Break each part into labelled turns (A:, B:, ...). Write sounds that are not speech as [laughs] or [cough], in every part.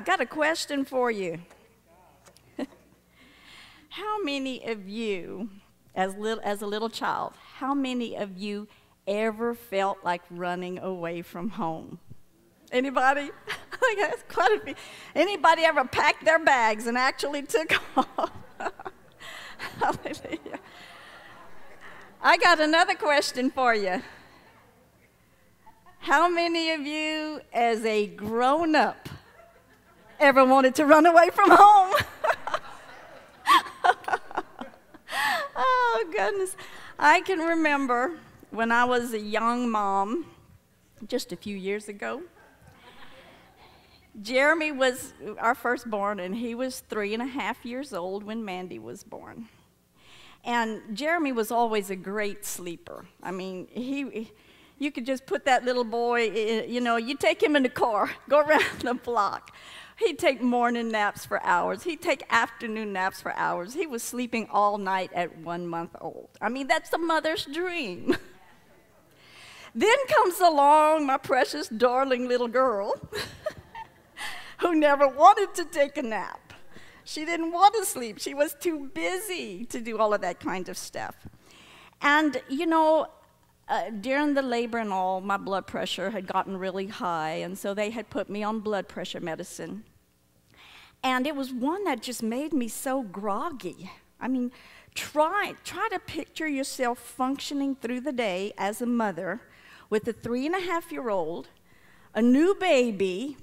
A: I got a question for you. [laughs] how many of you, as, little, as a little child, how many of you ever felt like running away from home? Anybody? [laughs] I guess quite a few. Anybody ever packed their bags and actually took [laughs] off? Hallelujah. I got another question for you. How many of you, as a grown up, ever wanted to run away from home? [laughs] oh, goodness. I can remember when I was a young mom, just a few years ago. Jeremy was our firstborn, and he was three and a half years old when Mandy was born. And Jeremy was always a great sleeper. I mean, he, you could just put that little boy, eh, you know, you take him in the car, go [laughs] around the block. He'd take morning naps for hours. He'd take afternoon naps for hours. He was sleeping all night at one month old. I mean, that's a mother's dream. [laughs] then comes along my precious, darling little girl [laughs] who never wanted to take a nap. She didn't want to sleep. She was too busy to do all of that kind of stuff. And, you know, uh, during the labor and all, my blood pressure had gotten really high, and so they had put me on blood pressure medicine. And it was one that just made me so groggy. I mean, try, try to picture yourself functioning through the day as a mother with a three and a half year old, a new baby,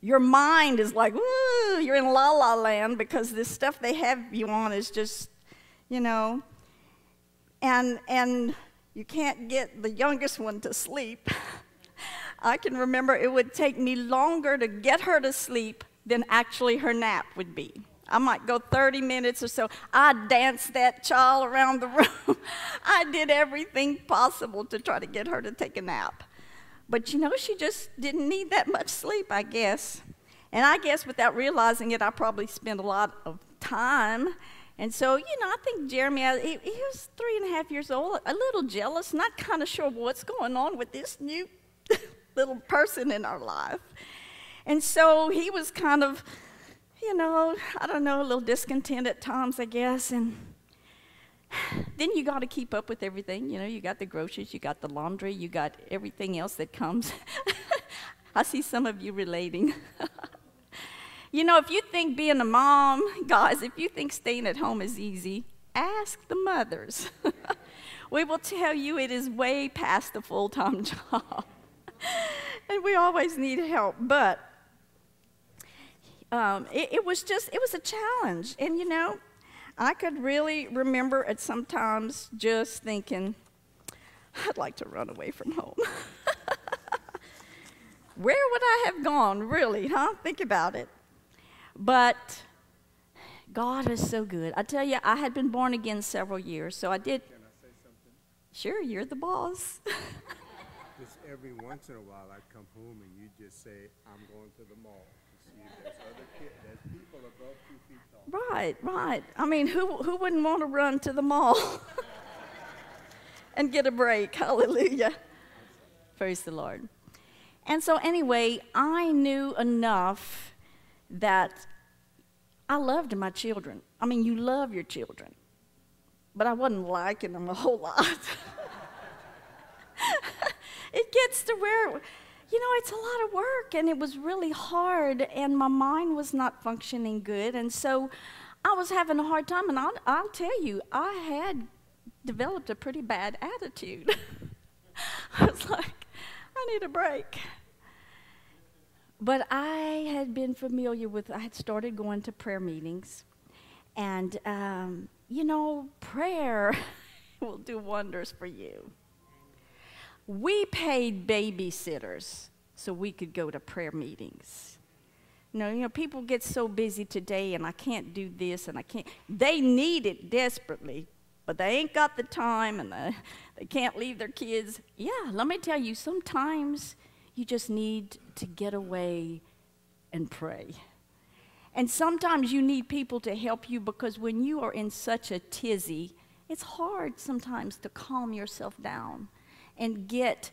A: your mind is like, ooh, you're in la la land because this stuff they have you on is just, you know, and and you can't get the youngest one to sleep. I can remember it would take me longer to get her to sleep than actually her nap would be. I might go 30 minutes or so. I danced that child around the [laughs] room. I did everything possible to try to get her to take a nap. But you know, she just didn't need that much sleep, I guess. And I guess without realizing it, I probably spent a lot of time. And so, you know, I think Jeremy, he, he was three and a half years old, a little jealous, not kind of sure what's going on with this new [laughs] little person in our life. And so he was kind of, you know, I don't know, a little discontent at times, I guess. And [sighs] then you got to keep up with everything. You know, you got the groceries, you got the laundry, you got everything else that comes. [laughs] I see some of you relating. [laughs] you know, if you think being a mom, [laughs] guys, if you think staying at home is easy, ask the mothers. [laughs] we will tell you it is way past the full time [laughs] job. and we always need help. But um, it, it was just, it was a challenge. And, you know, I could really remember at sometimes just thinking, I'd like to run away from home. Where would I have gone, really, huh? Think about it. But God is so good. I tell you, I had been born again several years, so I did.
B: Can I say something?
A: Sure, you're the boss. [laughs]
B: just every once in a while, I come home and you just say, I'm going to the mall. You see, there's other kids, there's people above two feet tall.
A: Right, right. I mean, who, who wouldn't want to run to the mall [laughs] and get a break? Hallelujah. Praise the Lord. And so, anyway, I knew enough that I loved my children. I mean, you love your children, but I wasn't liking them a whole lot. [laughs] it gets to where, you know, it's a lot of work and it was really hard, and my mind was not functioning good. And so I was having a hard time, and I'll, I'll tell you, I had developed a pretty bad attitude. [laughs] I was like, I need a break. But I had been familiar with, I had started going to prayer meetings. And, um, you know, prayer [laughs] will do wonders for you. We paid babysitters so we could go to prayer meetings. Know, you know, people get so busy today and I can't do this and I can't. They need it desperately, but they ain't got the time and the, they can't leave their kids. Yeah, let me tell you, sometimes you just need to get away and pray. And sometimes you need people to help you because when you are in such a tizzy, it's hard sometimes to calm yourself down and get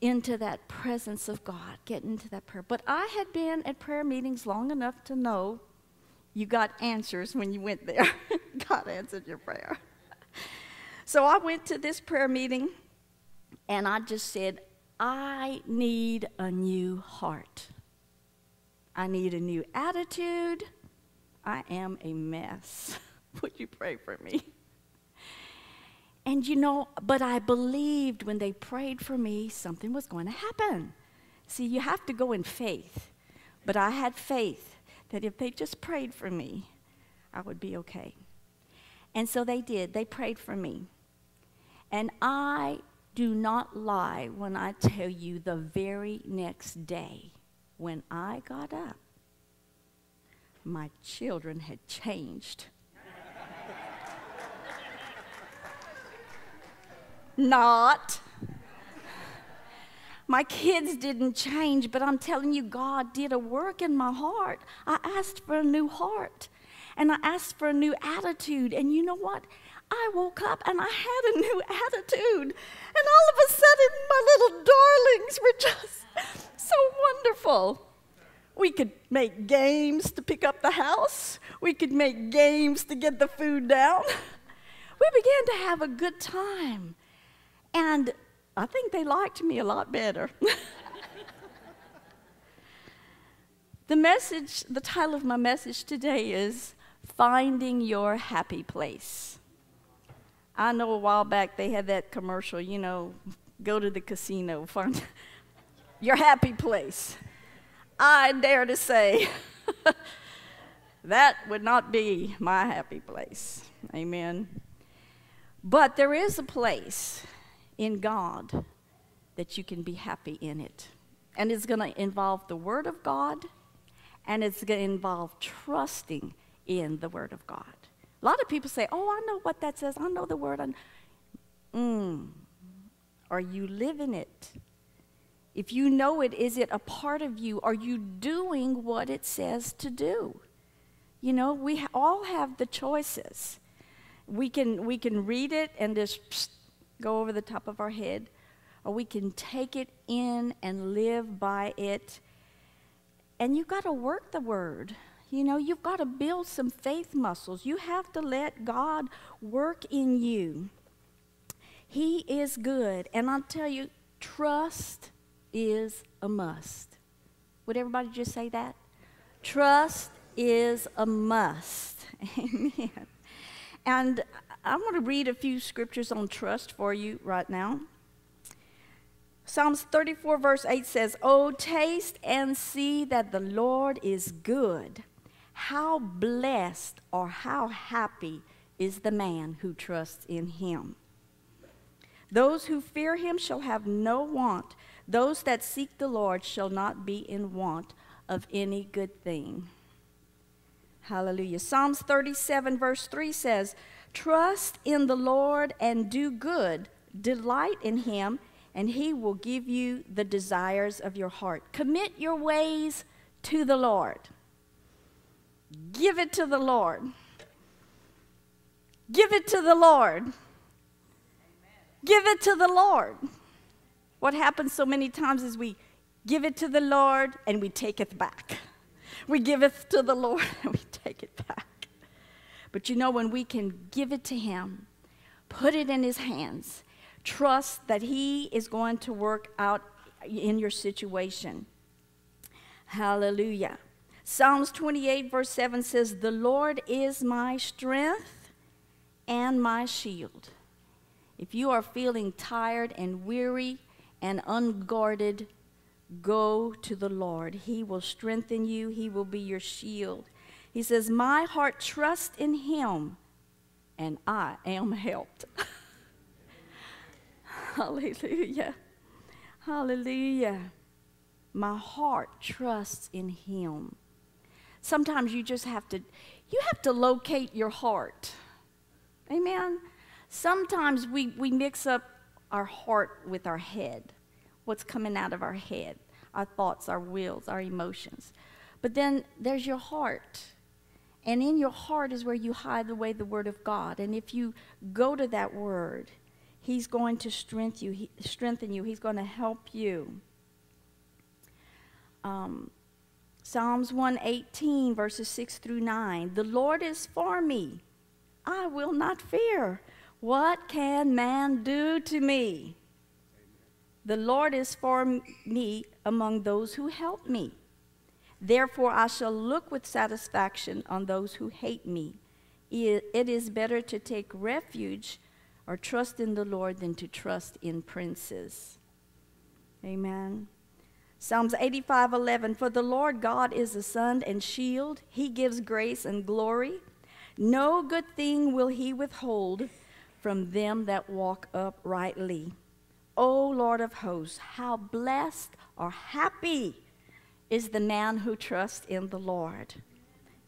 A: into that presence of God, get into that prayer. But I had been at prayer meetings long enough to know you got answers when you went there. [laughs] God answered your prayer. So I went to this prayer meeting and I just said, I need a new heart. I need a new attitude. I am a mess. [laughs] Would you pray for me? And you know, but I believed when they prayed for me, something was going to happen. See, you have to go in faith. But I had faith that if they just prayed for me, I would be okay. And so they did. They prayed for me. And I do not lie when I tell you the very next day when I got up, my children had changed. Not. My kids didn't change, but I'm telling you, God did a work in my heart. I asked for a new heart and I asked for a new attitude. And you know what? I woke up and I had a new [laughs] attitude. And all of a sudden, my little darlings were just [laughs] so wonderful. We could make games to pick up the house, we could make games to get the food down. [laughs] We began to have a good time. And I think they liked me a lot better. the message, the title of my message today is Finding Your Happy Place. I know a while back they had that commercial, you know, go to the casino, [laughs] find your happy place. I dare to say [laughs] that would not be my happy place. Amen. But there is a place in God that you can be happy in it. And it's going to involve the Word of God, and it's going to involve trusting in the Word of God. A lot of people say, Oh, I know what that says. I know the Word. Mm. Are you living it? If you know it, is it a part of you? Are you doing what it says to do? You know, we all have the choices. We can, we can read it and just go over the top of our head, or we can take it in and live by it. And you've got to work the word. You know, you've got to build some faith muscles. You have to let God work in you. He is good. And I'll tell you, trust is a must. Would everybody just say that? Trust is a must. [laughs] Amen. And I'm going to read a few scriptures on trust for you right now. Psalms 34, verse 8 says, Oh, taste and see that the Lord is good. How blessed or how happy is the man who trusts in him. Those who fear him shall have no want. Those that seek the Lord shall not be in want of any good thing. Hallelujah. Psalms 37, verse 3 says, Trust in the Lord and do good. Delight in him, and he will give you the desires of your heart. Commit your ways to the Lord. Give it to the Lord. Give it to the Lord. Amen. Give it to the Lord. What happens so many times is we give it to the Lord and we take it back. We give it to the Lord [laughs] and we take it back. But you know, when we can give it to Him, put it in His hands, trust that He is going to work out in your situation. Hallelujah. Psalms 28, verse 7 says, The Lord is my strength and my shield. If you are feeling tired and weary and unguarded, go to the Lord. He will strengthen you, He will be your shield. He says, My heart trusts in him, and I am helped. [laughs] Hallelujah. Hallelujah. My heart trusts in him. Sometimes you just have to you have to locate your heart. Amen. Sometimes we, we mix up our heart with our head, what's coming out of our head, our thoughts, our wills, our emotions. But then there's your heart. And in your heart is where you hide away the Word of God. And if you go to that Word, He's going to strengthen you. He, strengthen you. He's going to help you. Um, Psalms 118, verses 6 through 9. The Lord is for me. I will not fear. What can man do to me? The Lord is for me among those who help me. Therefore, I shall look with satisfaction on those who hate me. It is better to take refuge or trust in the Lord than to trust in princes. Amen. Psalms 85 11 For the Lord God is a sun and shield, he gives grace and glory. No good thing will he withhold from them that walk uprightly. O Lord of hosts, how blessed or happy is the man who trusts in the Lord.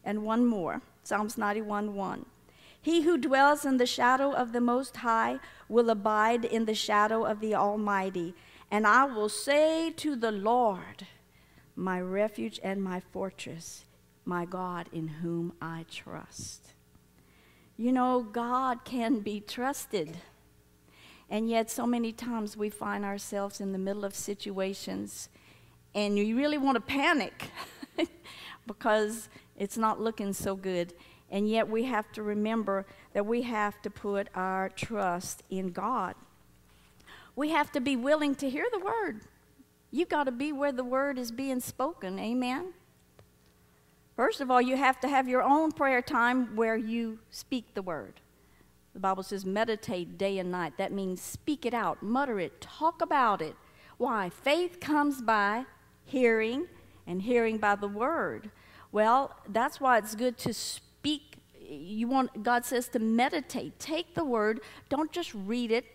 A: And one more Psalms 91 1. He who dwells in the shadow of the Most High will abide in the shadow of the Almighty. And I will say to the Lord, my refuge and my fortress, my God in whom I trust. You know, God can be trusted. And yet, so many times we find ourselves in the middle of situations and you really want to panic [laughs] because it's not looking so good. And yet we have to remember that we have to put our trust in God. We have to be willing to hear the word. You've got to be where the word is being spoken. Amen. First of all, you have to have your own prayer time where you speak the word. The Bible says meditate day and night. That means speak it out, mutter it, talk about it. Why? Faith comes by hearing, and hearing by the word. Well, that's why it's good to speak. You want God says to meditate. Take the word. Don't just read it.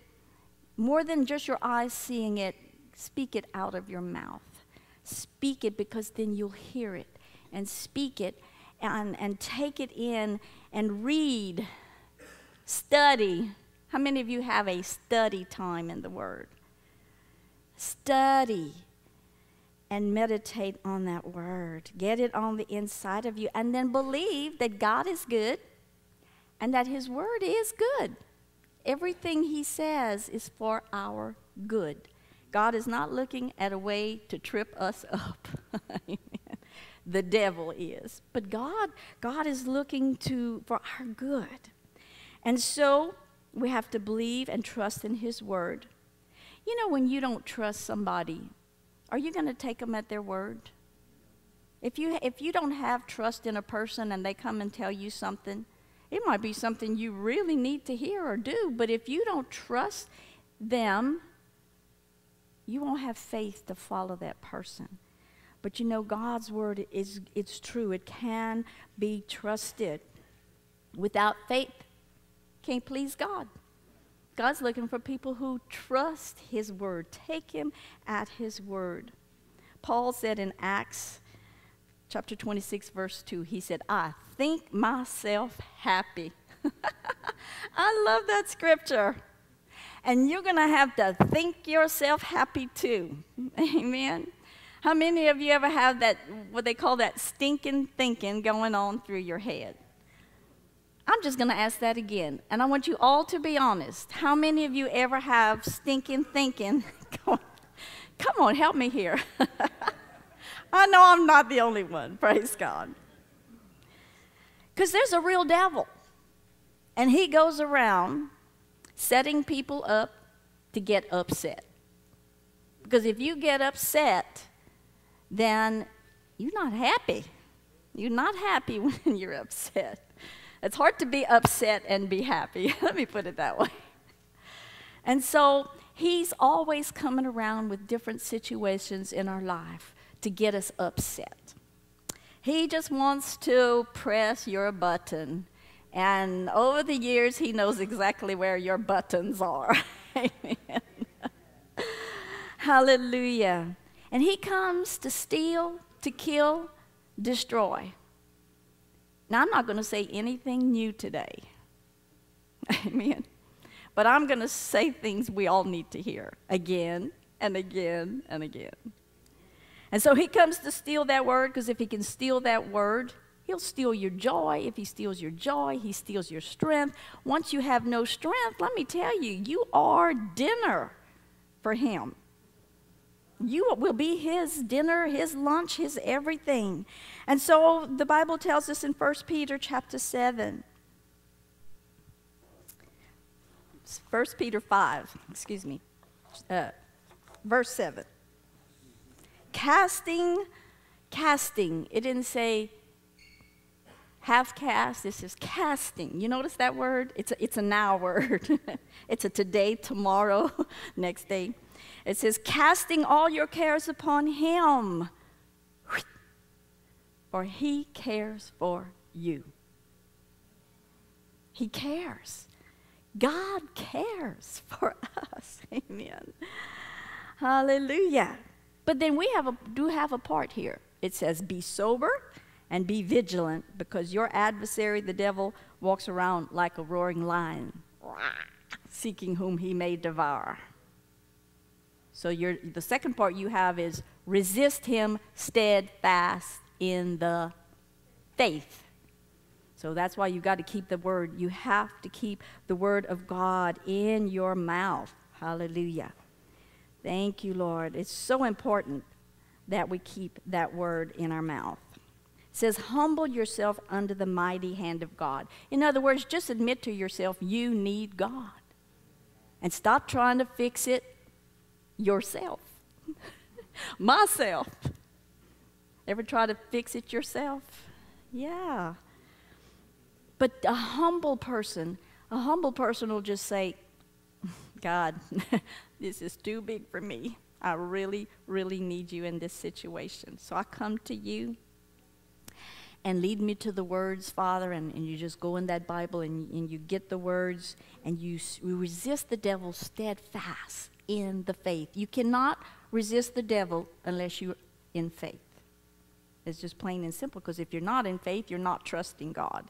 A: More than just your eyes seeing it, speak it out of your mouth. Speak it because then you'll hear it. And speak it and, and take it in and read. Study. How many of you have a study time in the Word? Study and meditate on that word. Get it on the inside of you, and then believe that God is good and that His word is good. Everything He says is for our good. God is not looking at a way to trip us [laughs] up. the devil is. But God, God is looking to for our good. And so we have to believe and trust in his word. You know when you don't trust somebody are you going to take them at their word? If you, if you don't have trust in a person and they come and tell you something, it might be something you really need to hear or do, but if you don't trust them, you won't have faith to follow that person. But you know, God's word is it's true. It can be trusted. Without faith, can't please God. God's looking for people who trust His word, take Him at His word. Paul said in Acts chapter 26, verse 2, he said, I think myself happy. [laughs] I love that scripture. And you're going to have to think yourself happy too. [laughs] Amen. How many of you ever have that, what they call that stinking thinking going on through your head? I'm just going to ask that again. And I want you all to be honest. How many of you ever have stinking thinking? [laughs] Come on, help me here. I know I'm not the only one. Praise God. Because there's a real devil. And he goes around setting people up to get upset. Because if you get upset, then you're not happy. You're not happy [laughs] when you're upset. It's hard to be upset and be happy. [laughs] Let me put it that way. And so he's always coming around with different situations in our life to get us upset. He just wants to press your button. And over the years, he knows exactly where your buttons are. [laughs] Amen. Hallelujah. And he comes to steal, to kill, destroy. Now, I'm not going to say anything new today. [laughs] Amen. But I'm going to say things we all need to hear again and again and again. And so he comes to steal that word because if he can steal that word, He'll steal your joy. If he steals your joy, he steals your strength. Once you have no strength, let me tell you, you are dinner for him. You will be his dinner, his lunch, his everything. And so the Bible tells us in 1 Peter chapter 7. 1 Peter 5, excuse me, uh, verse 7. Casting, casting. It didn't say half cast, this is casting. You notice that word? It's a, it's a now word. [laughs] it's a today, tomorrow, [laughs] next day. It says, casting all your cares upon him, [laughs] for he cares for you. He cares. God cares for us. Amen. Hallelujah. But then we have a, do have a part here. It says, be sober and be vigilant because your adversary, the devil, walks around like a roaring lion, seeking whom he may devour. So the second part you have is resist him steadfast in the faith. So that's why you've got to keep the word. You have to keep the word of God in your mouth. Hallelujah. Thank you, Lord. It's so important that we keep that word in our mouth. It says, humble yourself under the mighty hand of God. In other words, just admit to yourself you need God. And stop trying to fix it yourself. [laughs] Myself. Ever try to fix it yourself? Yeah. But a humble person, a humble person will just say, [laughs] God, [laughs] this is too big for me. I really, really need you in this situation. So I come to you and lead me to the words, Father, and, and you just go in that Bible and, and you get the words and you, you resist the devil steadfast in the faith. You cannot resist the devil unless you're in faith. It's just plain and simple because if you're not in faith, you're not trusting God.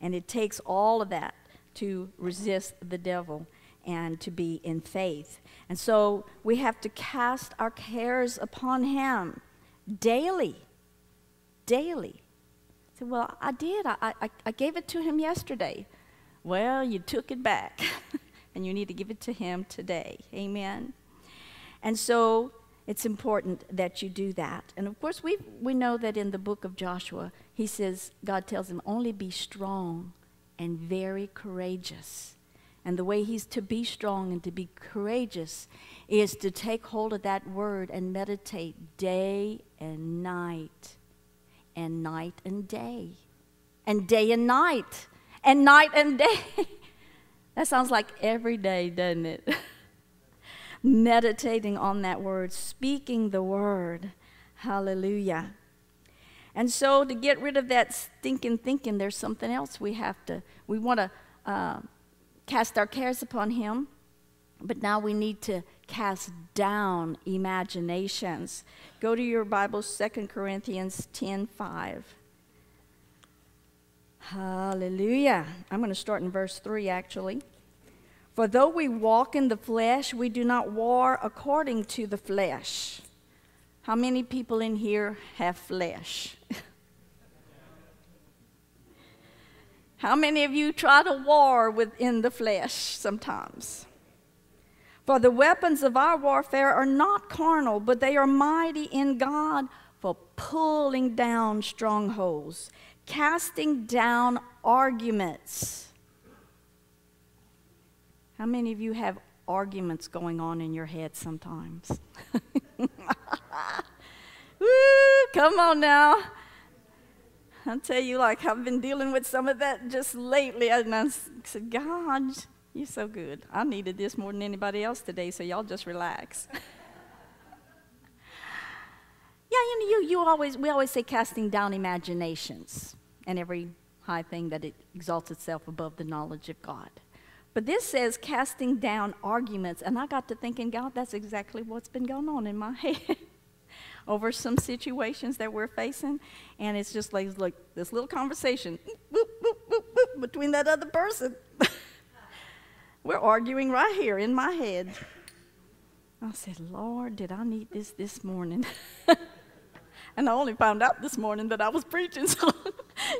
A: And it takes all of that to resist the devil and to be in faith. And so we have to cast our cares upon Him daily. Daily. I said, Well, I did. I, I, I gave it to Him yesterday. Well, you took it back, [laughs] and you need to give it to Him today. Amen. And so it's important that you do that. And of course, we we know that in the book of Joshua, he says, God tells him, only be strong and very courageous. And the way he's to be strong and to be courageous is to take hold of that word and meditate day and night, and night and day, and day and night, and night and day. [laughs] that sounds like every day, doesn't it? [laughs] Meditating on that word, speaking the word. Hallelujah. And so, to get rid of that stinking thinking, there's something else we have to, we want to. Uh, cast our cares upon him, but now we need to cast down imaginations. Go to your Bible, 2 Corinthians 10 5. Hallelujah. I'm going to start in verse 3 actually. For though we walk in the flesh, we do not war according to the flesh. How many people in here have flesh? [laughs] How many of you try to war within the flesh sometimes? For the weapons of our warfare are not carnal, but they are mighty in God for pulling down strongholds, casting down arguments. How many of you have arguments going on in your head sometimes? [laughs] Woo, come on now. I tell you, like, I've been dealing with some of that just lately. And I said, God, you're so good. I needed this more than anybody else today, so y'all just relax. [laughs] yeah, you know, you, you always, we always say casting down imaginations and every high thing that it exalts itself above the knowledge of God. But this says casting down arguments, and I got to thinking, God, that's exactly what's been going on in my [laughs] head over some situations that we're facing, and it's just like, like this little conversation boop, boop, between that other person. [laughs] we're arguing right here in my head. I said, Lord, did I need this this morning? [laughs] and I only found out this morning that I was preaching. [laughs] So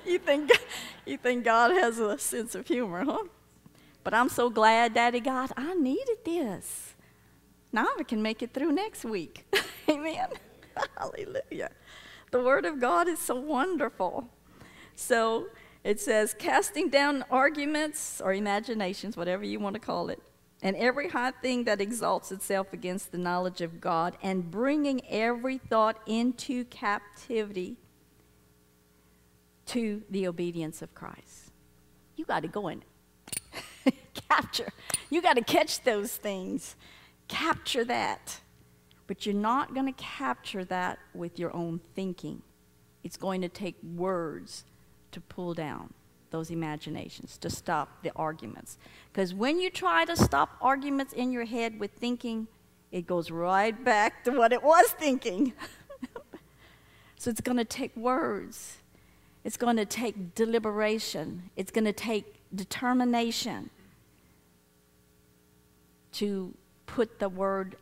A: you think you think God has a sense of humor, huh? But I'm so glad, Daddy God, I needed this. Now I can make it through next week. Amen. [laughs] Hallelujah. The Word of God is so wonderful. So it says, casting down arguments or imaginations, whatever you want to call it, and every high thing that exalts itself against the knowledge of God, and bringing every thought into captivity to the obedience of Christ. You got to go and [laughs] capture. You got to catch those things. Capture that. But you're not going to capture that with your own thinking. It's going to take words to pull down those imaginations, to stop the arguments. Because when you try to stop arguments in your head with thinking, it goes right back to what it was thinking. [laughs] so it's going to take words, it's going to take deliberation, it's going to take determination to put the word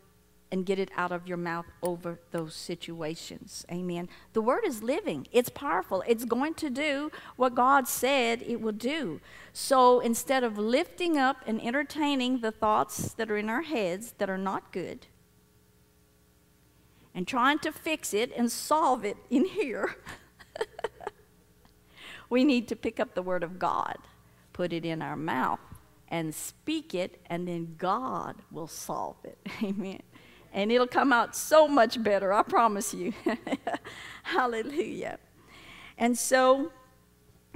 A: and get it out of your mouth over those situations. Amen. The word is living, it's powerful, it's going to do what God said it will do. So instead of lifting up and entertaining the thoughts that are in our heads that are not good, and trying to fix it and solve it in [laughs] here, we need to pick up the word of God, put it in our mouth, and speak it, and then God will solve it. [laughs] Amen and it'll come out so much better, I promise you. [laughs] Hallelujah. And so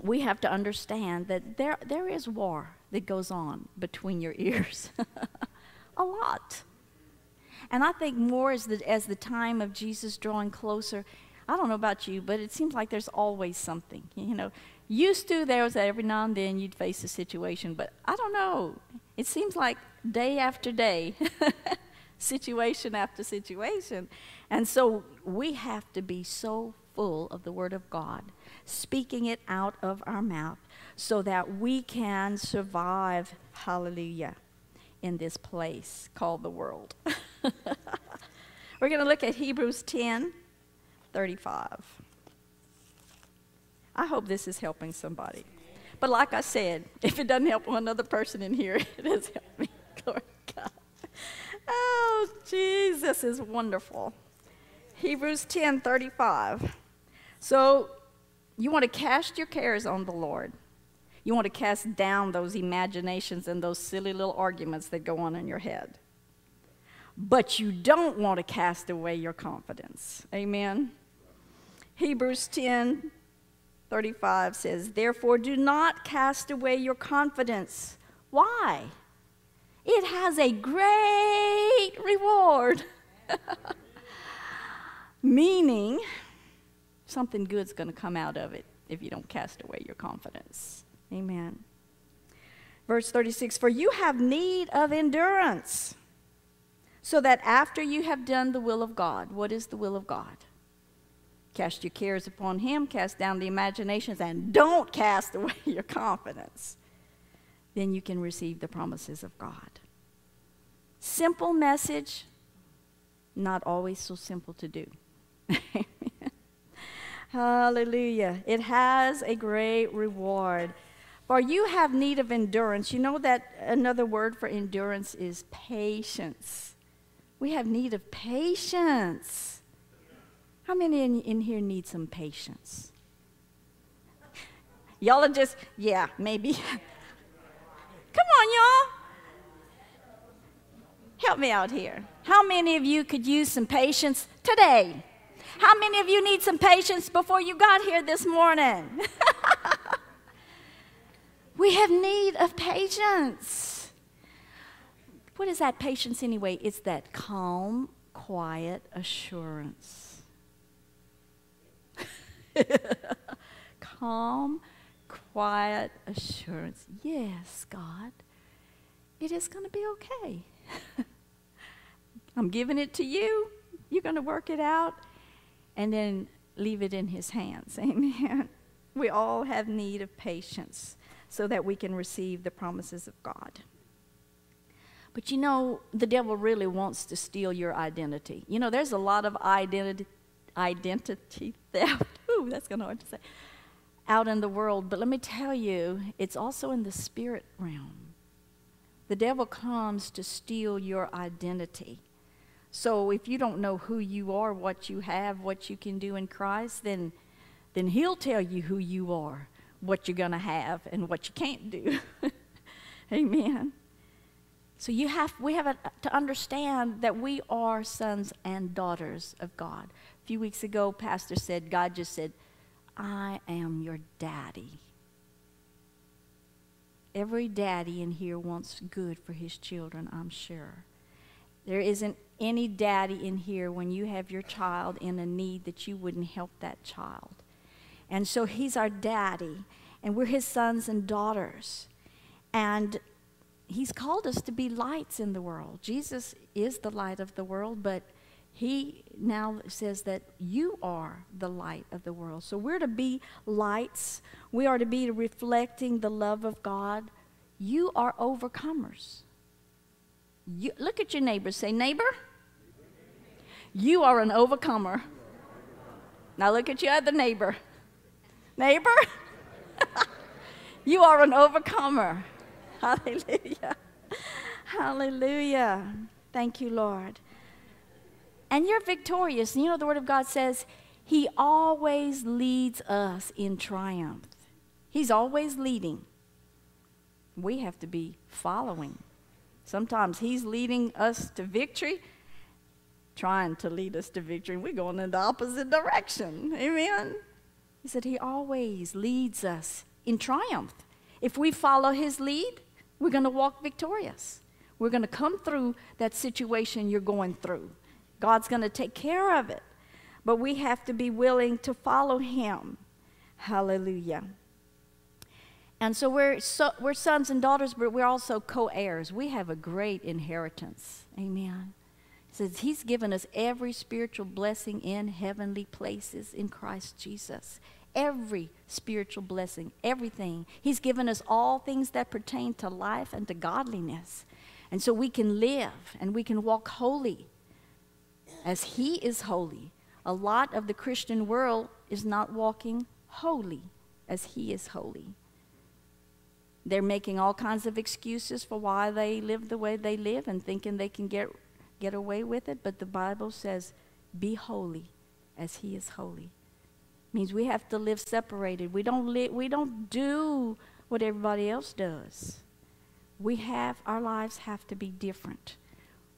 A: we have to understand that there, there is war that goes on between your ears. [laughs] A lot. And I think more as the, as the time of Jesus drawing closer, I don't know about you, but it seems like there's always something. You know, used to there was every now and then you'd face a situation, but I don't know. It seems like day after day [laughs] situation after situation. And so we have to be so full of the Word of God, speaking it out of our mouth, so that we can survive, hallelujah, in this place called the world. [laughs] We're going to look at Hebrews 10 35. I hope this is helping somebody. But like I said, [laughs] if it doesn't help one other person in here, [laughs] it has helped me. Glory God. Oh, Jesus is wonderful. Hebrews 10 35. So you want to cast your cares on the Lord. You want to cast down those imaginations and those silly little arguments that go on in your head. But you don't want to cast away your confidence. Amen. Hebrews 10 35 says, Therefore, do not cast away your confidence. Why? It has a great reward. [laughs] Meaning, something good's going to come out of it if you don't cast away your confidence. Amen. Verse 36 For you have need of endurance, so that after you have done the will of God, what is the will of God? Cast your cares upon Him, cast down the imaginations, and don't cast [laughs] away your confidence then you can receive the promises of God. Simple message, not always so simple to do. [laughs] Hallelujah. It has a great reward. For you have need of endurance. You know that another word for endurance is patience. We have need of patience. How many in, in here need some patience? [laughs] Y'all are just, yeah, maybe. [laughs] On, y'all. Help me out here. How many of you could use some patience today? How many of you need some patience before you got here this morning? [laughs] we have need of patience. What is that patience anyway? It's that calm, quiet assurance. [laughs] calm, quiet assurance yes, God, it is going to be okay. [laughs] I'm giving it to you. You're going to work it out and then leave it in His hands. [laughs] Amen. We all have need of patience so that we can receive the promises of God. But you know, the devil really wants to steal your identity. You know, there's a lot of identity, identity [laughs] theft. Ooh, that's kind of hard to say out in the world, but let me tell you, it's also in the spirit realm. The devil comes to steal your identity. So if you don't know who you are, what you have, what you can do in Christ, then, then he'll tell you who you are, what you're going to have, and what you can't do. [laughs] Amen. So you have, we have to understand that we are sons and daughters of God. A few weeks ago, Pastor said, God just said, I am your daddy. Every daddy in here wants good for his children, I'm sure. There isn't any daddy in here when you have your child in a need that you wouldn't help that child. And so he's our daddy, and we're his sons and daughters. And he's called us to be lights in the world. Jesus is the light of the world, but he now says that you are the light of the world. So we're to be lights. We are to be reflecting the love of God. You are overcomers. You, look at your neighbor. Say, neighbor, you are an overcomer. Now look at your other neighbor. Neighbor, [laughs] you are an overcomer. [laughs] Hallelujah. Hallelujah. Thank you, Lord. And you're victorious. You know, the Word of God says, He always leads us in triumph. He's always leading. We have to be following. Sometimes He's leading us to victory, trying to lead us to victory, and we're going in the opposite direction. Amen. He said, He always leads us in triumph. If we follow His lead, we're going to walk victorious. We're going to come through that situation you're going through. God's going to take care of it. But we have to be willing to follow Him. Hallelujah. And so we're, so, we're sons and daughters, but we're also co heirs. We have a great inheritance. Amen. He says He's given us every spiritual blessing in heavenly places in Christ Jesus. Every spiritual blessing, everything. He's given us all things that pertain to life and to godliness. And so we can live and we can walk holy as He is holy. A lot of the Christian world is not walking holy as He is holy. They're making all kinds of excuses for why they live the way they live and thinking they can get, get away with it, but the Bible says, Be holy as He is holy. Means we have to live separated. We don't, li- we don't do what everybody else does. We have, our lives have to be different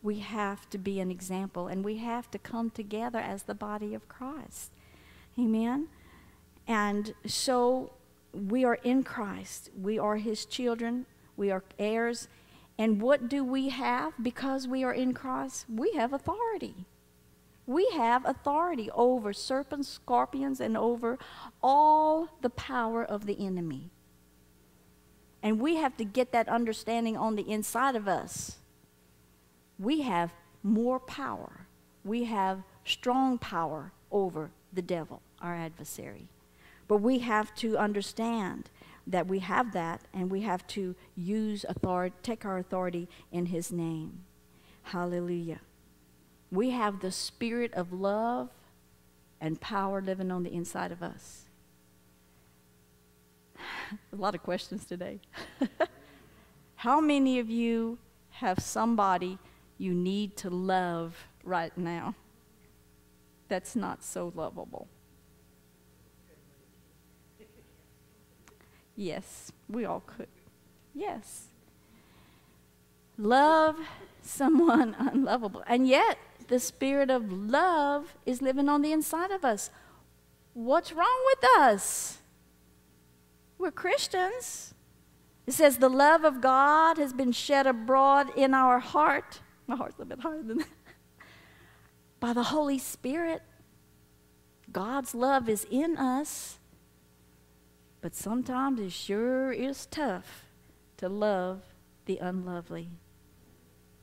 A: we have to be an example and we have to come together as the body of Christ. Amen? And so we are in Christ. We are his children. We are heirs. And what do we have because we are in Christ? We have authority. We have authority over serpents, scorpions, and over all the power of the enemy. And we have to get that understanding on the inside of us we have more power. We have strong power over the devil, our adversary. But we have to understand that we have that and we have to use authority, take our authority in his name. Hallelujah. We have the spirit of love and power living on the inside of us. [laughs] A lot of questions today. [laughs] How many of you have somebody you need to love right now. That's not so lovable. Yes, we all could. Yes. Love someone [laughs] unlovable. And yet, the spirit of love is living on the inside of us. What's wrong with us? We're Christians. It says, The love of God has been shed abroad in our heart my heart's a little bit higher than that. [laughs] By the Holy Spirit, God's love is in us. But sometimes it sure is tough to love the unlovely.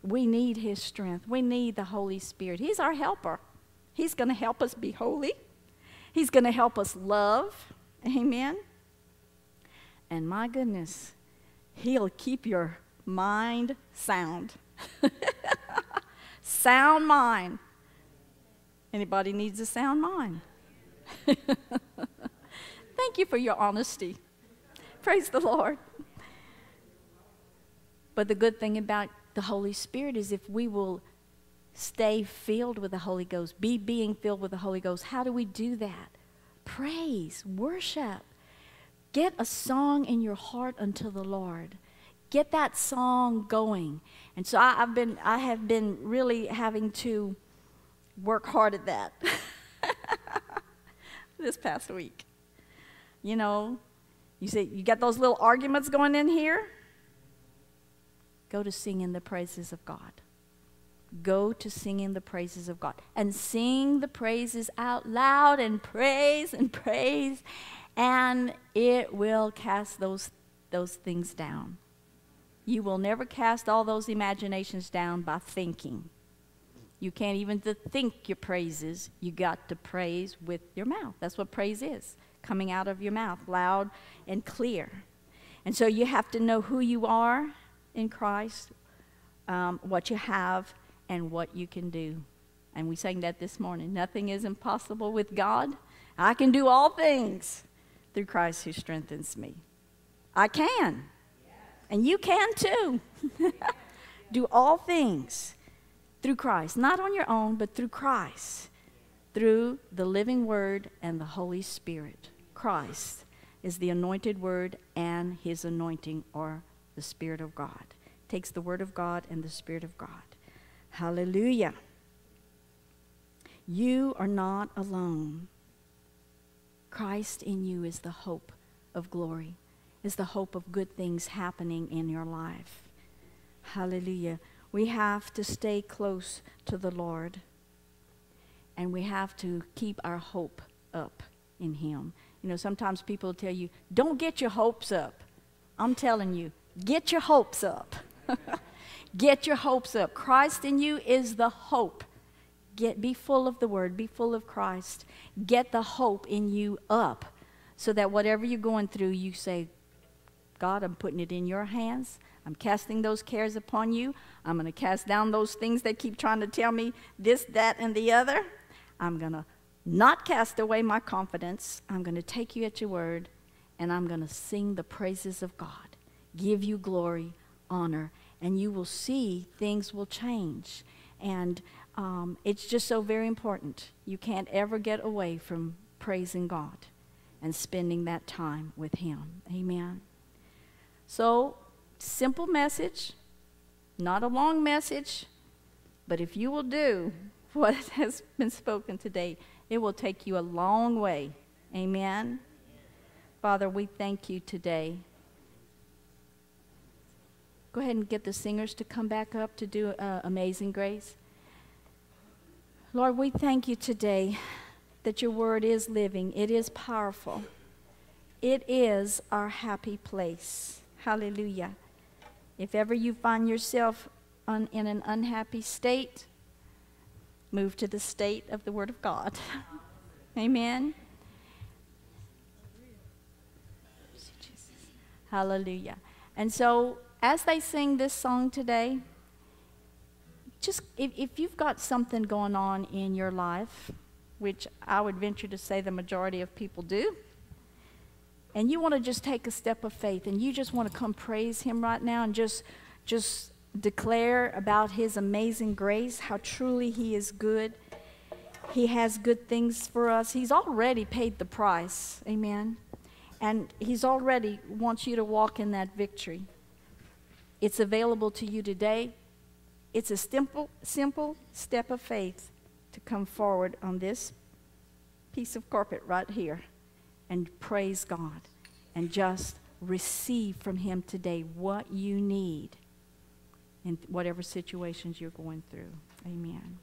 A: We need His strength. We need the Holy Spirit. He's our helper. He's going to help us be holy. He's going to help us love. Amen. And my goodness, He'll keep your mind sound. [laughs] sound mind. Anybody needs a sound mind? [laughs] Thank you for your honesty. Praise the Lord. But the good thing about the Holy Spirit is if we will stay filled with the Holy Ghost, be being filled with the Holy Ghost, how do we do that? Praise, worship. Get a song in your heart unto the Lord. Get that song going. And so I, have been, I have been really having to work hard at that [laughs] this past week. You know, you say you got those little arguments going in here. Go to singing the praises of God. Go to singing the praises of God and sing the praises out loud and praise and praise, and it will cast those, those things down. You will never cast all those imaginations down by thinking. You can't even think your praises. You got to praise with your mouth. That's what praise is coming out of your mouth, loud and clear. And so you have to know who you are in Christ, um, what you have, and what you can do. And we sang that this morning. Nothing is impossible with God. I can do all things through Christ who strengthens me. I can. And you can too. [laughs] do all things through Christ, not on your own, but through Christ, through the living word and the Holy Spirit. Christ is the anointed word and his anointing or the Spirit of God. Takes the word of God and the Spirit of God. Hallelujah. You are not alone. Christ in you is the hope of glory, is the hope of good things happening in your life. Hallelujah. We have to stay close to the Lord, and we have to keep our hope up in Him. You know, sometimes people tell you, don't get your hopes up. I'm telling you, get your hopes up. [laughs] get your hopes up. Christ in you is the hope. Get, be full of the Word, be full of Christ. Get the hope in you up so that whatever you're going through, you say, God, I'm putting it in your hands. I'm casting those cares upon you. I'm going to cast down those things that keep trying to tell me this, that, and the other. I'm going to not cast away my confidence. I'm going to take you at your word, and I'm going to sing the praises of God, give you glory, honor, and you will see things will change. And um, it's just so very important. You can't ever get away from praising God and spending that time with Him. Amen. So, simple message, not a long message, but if you will do [laughs] what has been spoken today, it will take you a long way. Amen. Father, we thank you today. Go ahead and get the singers to come back up to do uh, Amazing Grace. Lord, we thank you today that your word is living, it is powerful, it is our happy place. Hallelujah. If ever you find yourself in an unhappy state, move to the state of the Word of God. Amen. Hallelujah. And so, as they sing this song today, just if, if you've got something going on in your life, which I would venture to say the majority of people do, and you want to just take a step of faith and you just want to come praise him right now and just just declare about his amazing grace, how truly he is good. He has good things for us. He's already paid the price. Amen. And he's already wants you to walk in that victory. It's available to you today. It's a simple simple step of faith to come forward on this piece of carpet right here and praise God and just receive from him today what you need in whatever situations you're going through. Amen.